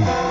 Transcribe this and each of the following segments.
Hmm.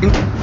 In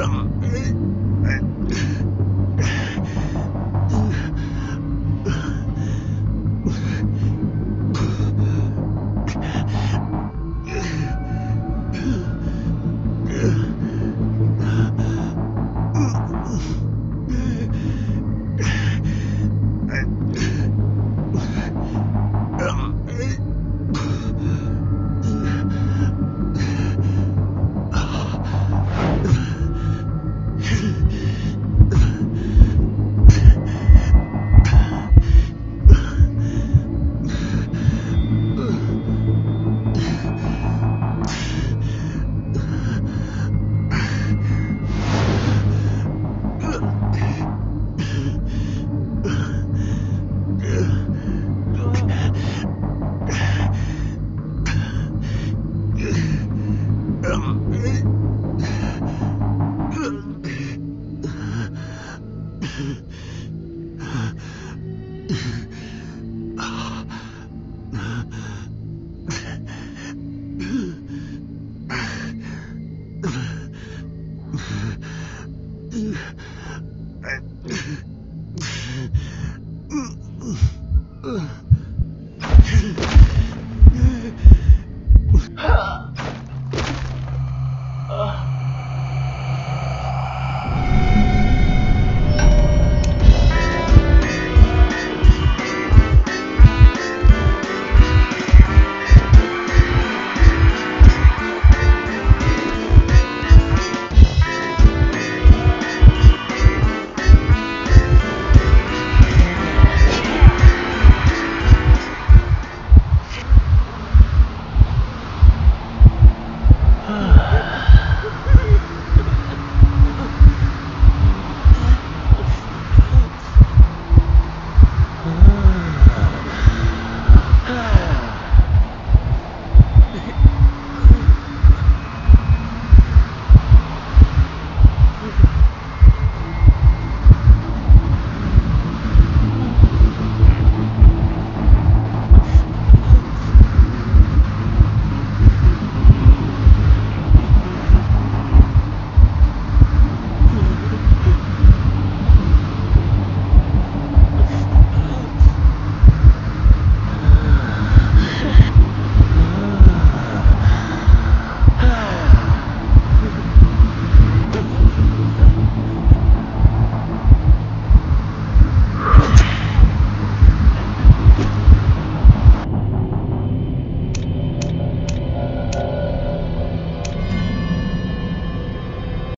Ugh.